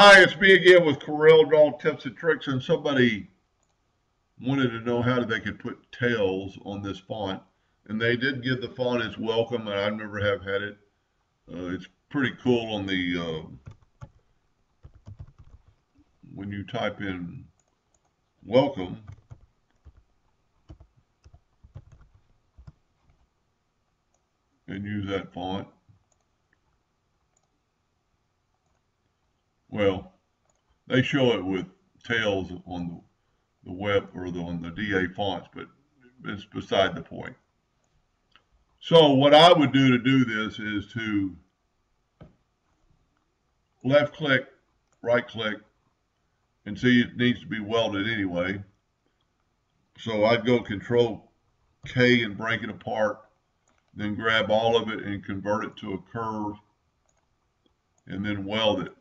Hi, it's me again with Corel Draw Tips and Tricks, and somebody wanted to know how they could put tails on this font, and they did give the font as welcome, and I never have had it. Uh, it's pretty cool on the uh, when you type in welcome. And use that font. Well, they show it with tails on the, the web or the, on the DaFonts, but it's beside the point. So what I would do to do this is to left click, right click, and see it needs to be welded anyway. So I'd go control K and break it apart, then grab all of it and convert it to a curve, and then weld it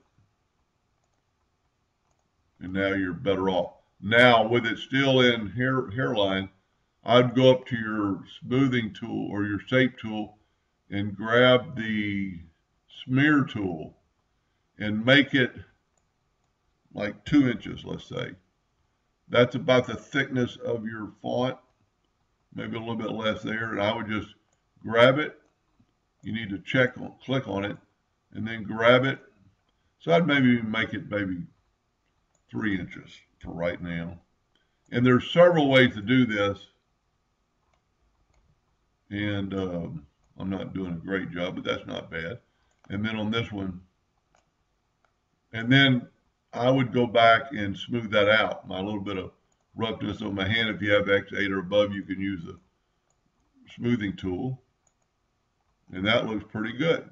and now you're better off. Now, with it still in hair, hairline, I'd go up to your smoothing tool or your shape tool and grab the smear tool and make it like two inches, let's say. That's about the thickness of your font, maybe a little bit less there. And I would just grab it. You need to check on, click on it, and then grab it. So I'd maybe make it maybe three inches for right now. And there's several ways to do this. And um, I'm not doing a great job, but that's not bad. And then on this one, and then I would go back and smooth that out. My little bit of roughness on my hand, if you have X8 or above, you can use the smoothing tool. And that looks pretty good.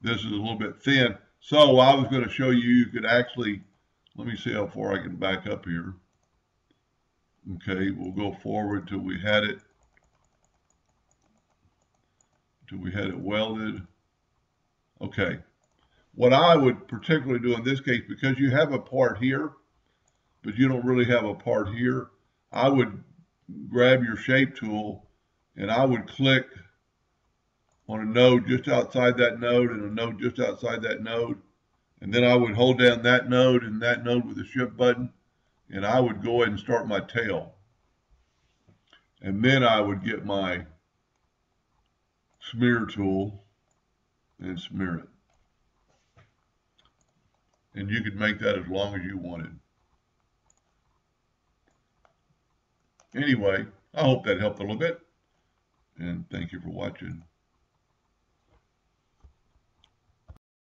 This is a little bit thin. So I was going to show you, you could actually let me see how far I can back up here. Okay, we'll go forward till we had it, till we had it welded. Okay, what I would particularly do in this case, because you have a part here, but you don't really have a part here, I would grab your shape tool and I would click on a node just outside that node and a node just outside that node and then I would hold down that node and that node with the shift button, and I would go ahead and start my tail. And then I would get my smear tool and smear it. And you could make that as long as you wanted. Anyway, I hope that helped a little bit. And thank you for watching.